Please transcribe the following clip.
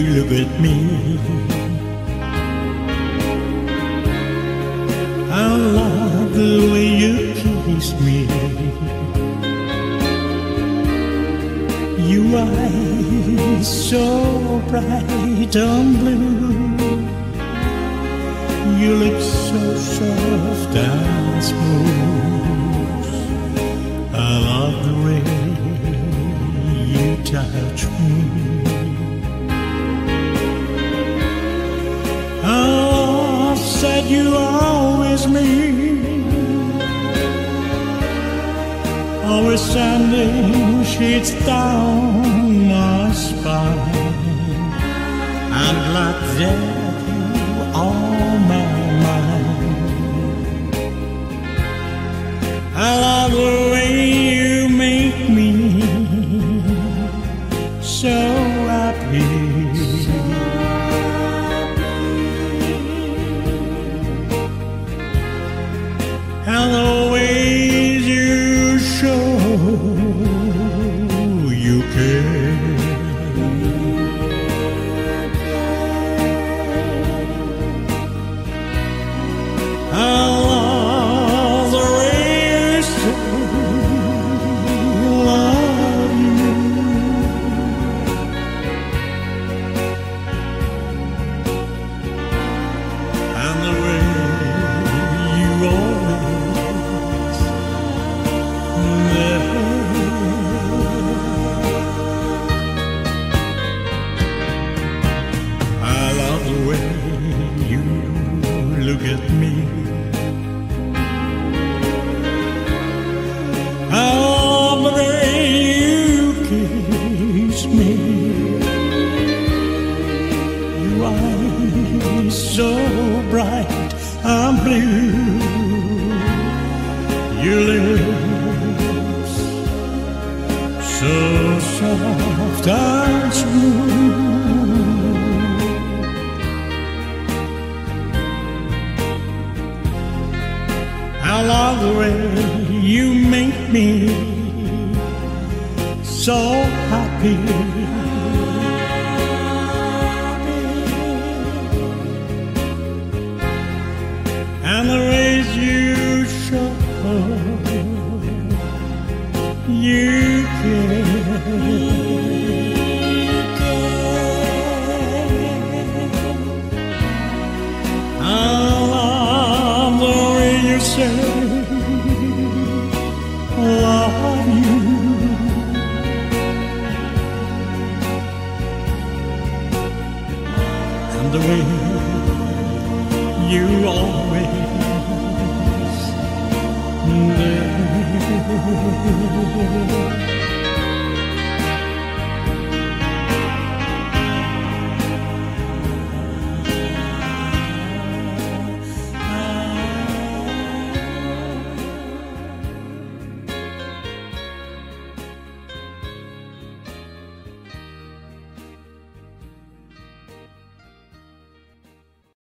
look at me. I love the way you kiss me. Your eyes so bright and blue. You look so soft and smooth. I love the way you touch me. Said you always mean. Always sending sheets down my spine. I'm glad that you are my and so bright and blue. Your lips so soft and smooth. I love the way you make me so happy. You care. I love the way you say love you. The way you always.